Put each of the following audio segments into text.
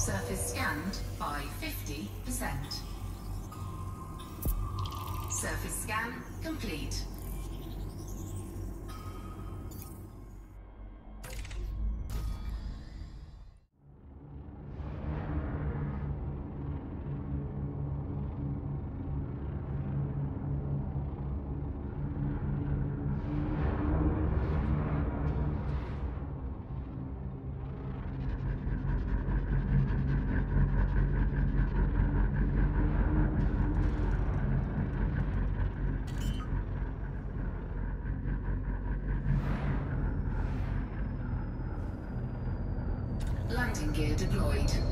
Surface scanned by 50%. Surface scan complete. Landing gear deployed.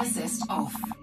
Assist off.